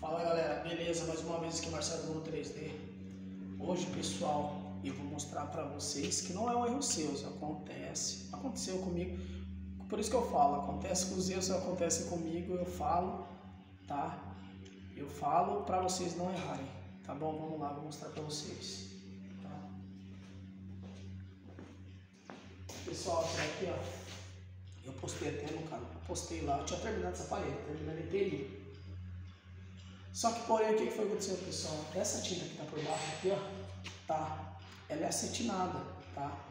Fala galera, beleza? Mais uma vez aqui Marcelo Bruno 3D. Hoje, pessoal, eu vou mostrar para vocês que não é um erro seu, acontece. Aconteceu comigo, por isso que eu falo, acontece com os erros, acontece comigo, eu falo, tá? Eu falo para vocês não errarem, tá bom? Vamos lá, vou mostrar para vocês. Tá? Pessoal, essa aqui, ó. Eu postei até no canal, postei lá, eu tinha terminado essa parede, terminando inteirinho. Só que porém o que foi aconteceu, pessoal? Essa tinta que tá por baixo aqui, ó, tá? Ela é acetinada, tá?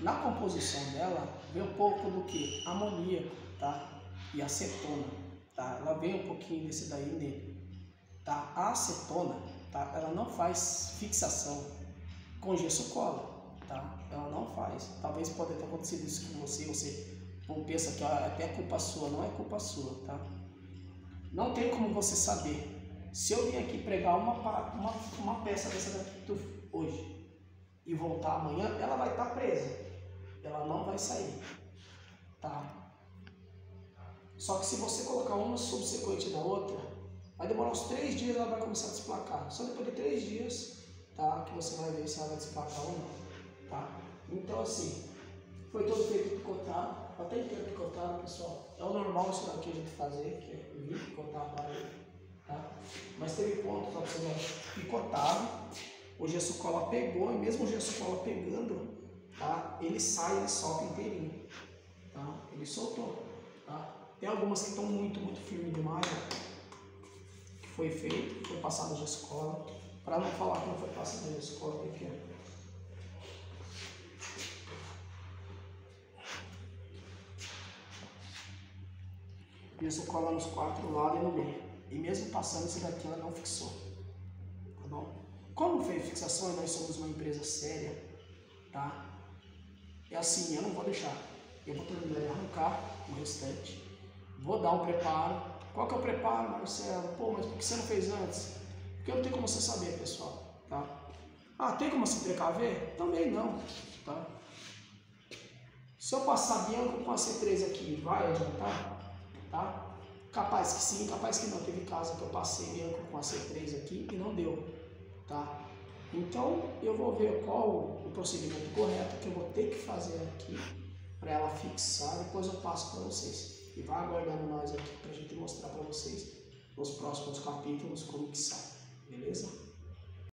Na composição dela vem um pouco do que? Amoníaco, tá? E acetona, tá? Ela vem um pouquinho desse daí nele, tá? A acetona, tá? Ela não faz fixação com gesso cola, tá? Ela não faz. Talvez pode ter acontecido isso com você, você não pensa que ó, é culpa sua, não é culpa sua, tá? Não tem como você saber se eu vim aqui pregar uma, uma, uma peça dessa daqui hoje e voltar amanhã, ela vai estar tá presa. Ela não vai sair. Tá? Só que se você colocar uma subsequente da outra, vai demorar uns três dias ela vai começar a desplacar. Só depois de três dias, tá? Que você vai ver se ela vai desplacar ou não. Tá? Então assim, foi todo feito picotado, até inteiro picotado, pessoal. É o normal isso daqui a gente fazer, que é parede. Tá? Mas teve pontos ó, que picotado, o gesso cola pegou, e mesmo o gesso cola pegando, tá? ele sai, ele solta inteirinho. Tá? Ele soltou. Tá? Tem algumas que estão muito, muito firmes demais, que foi feito, foi passado gesso cola. Para não falar que não foi passado gesso cola, ó. Gesso cola nos quatro lados e no meio. E mesmo passando esse daqui, ela não fixou. Tá bom? Como fez fixação nós somos uma empresa séria, tá? É assim, eu não vou deixar. Eu vou terminar de arrancar o restante. Vou dar um preparo. Qual que é o preparo, Marcelo? Pô, mas por que você não fez antes? Porque não tem como você saber, pessoal, tá? Ah, tem como se precaver? Também não, tá? Se eu passar Bianco com a C3 aqui, vai adiantar? Capaz que sim, capaz que não. Teve casa que eu passei Bianco com a C3 aqui e não deu, tá? Então, eu vou ver qual o procedimento correto que eu vou ter que fazer aqui para ela fixar, depois eu passo para vocês. E vai aguardando nós aqui para a gente mostrar para vocês nos próximos capítulos como que sai, beleza?